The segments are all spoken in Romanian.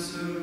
ransom.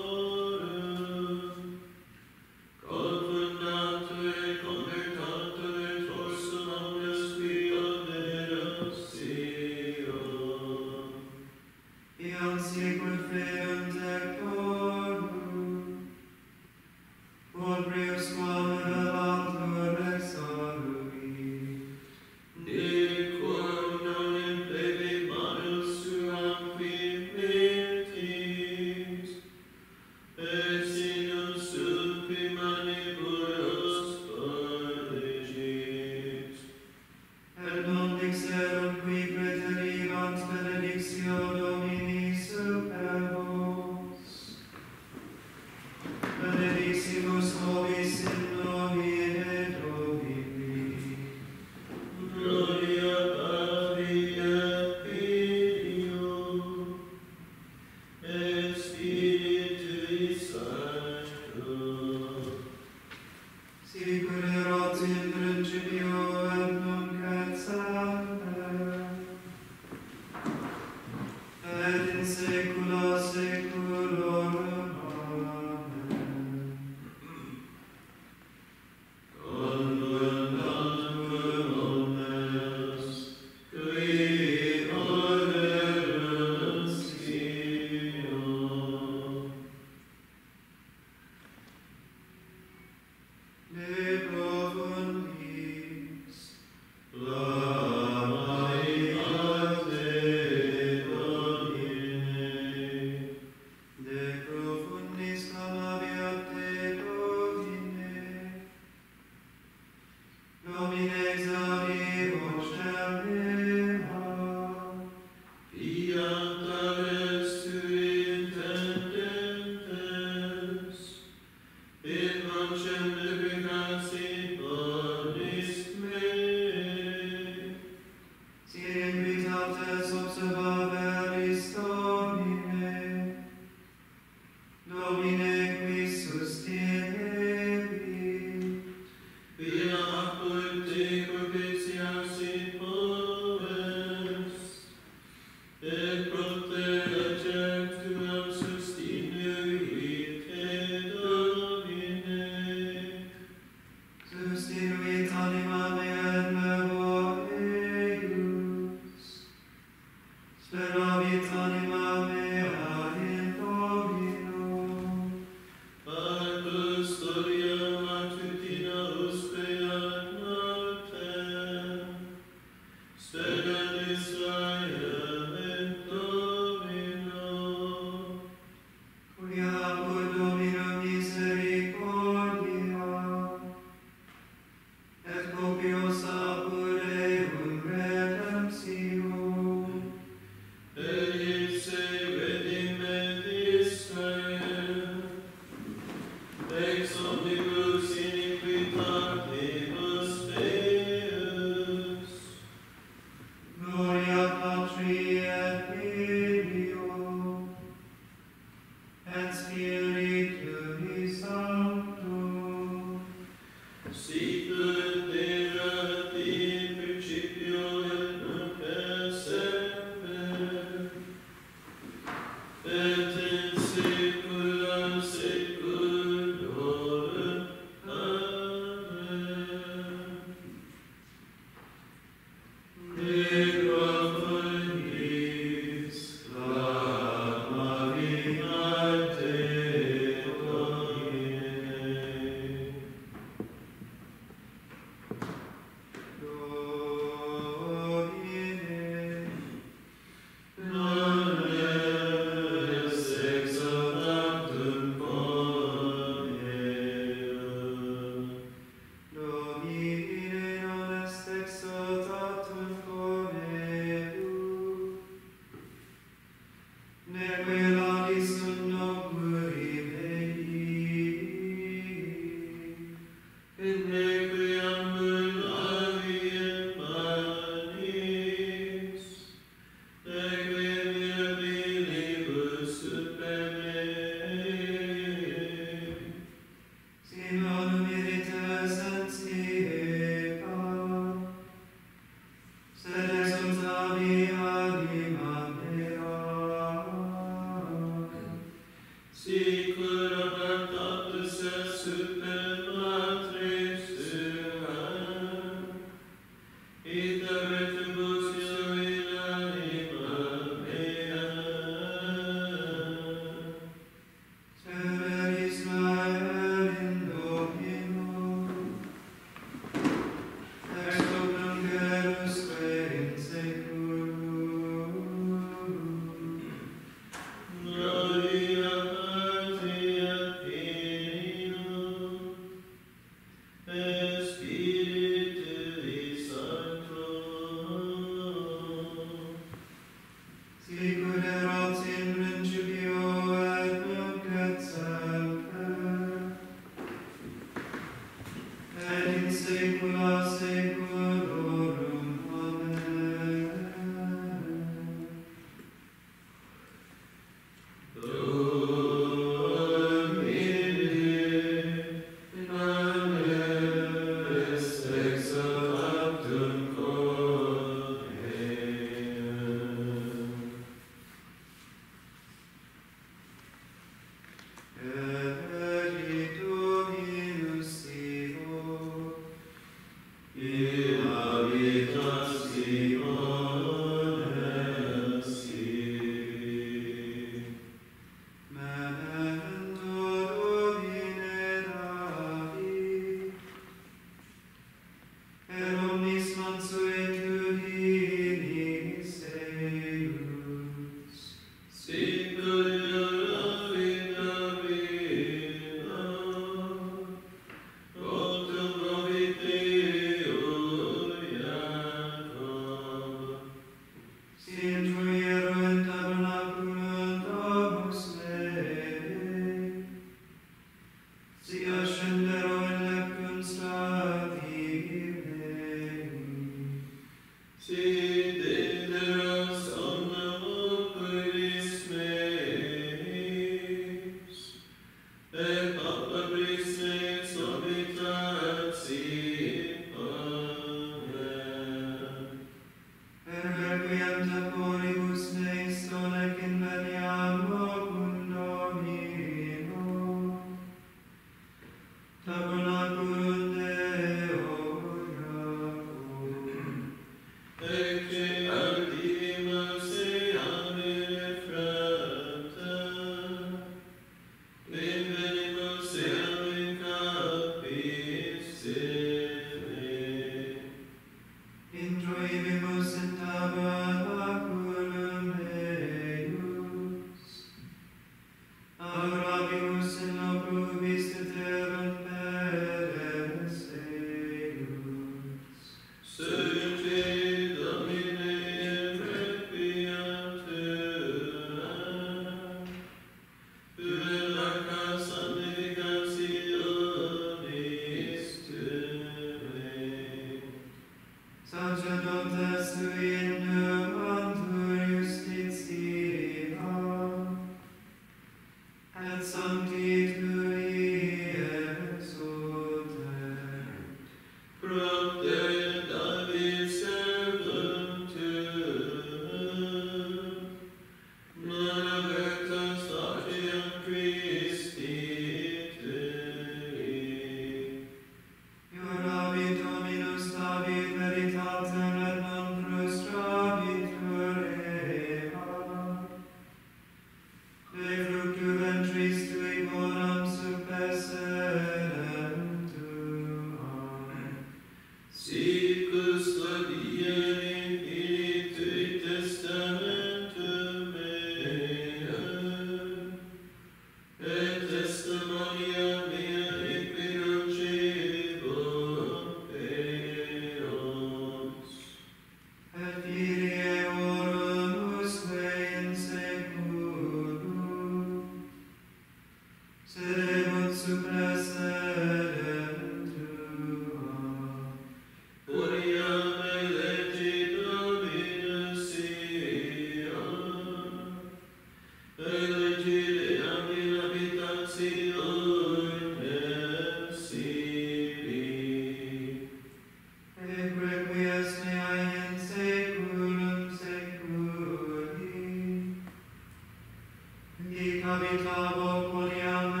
cavor curiam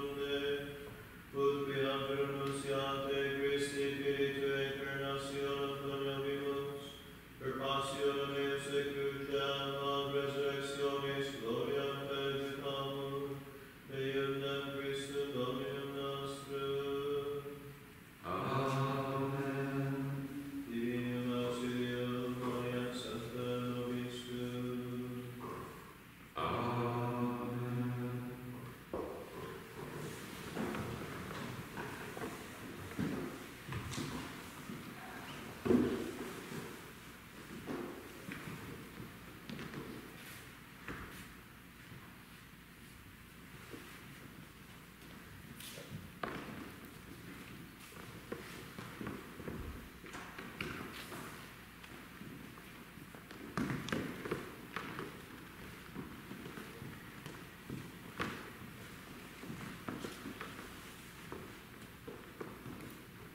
Sfânte, pântuia venusiate,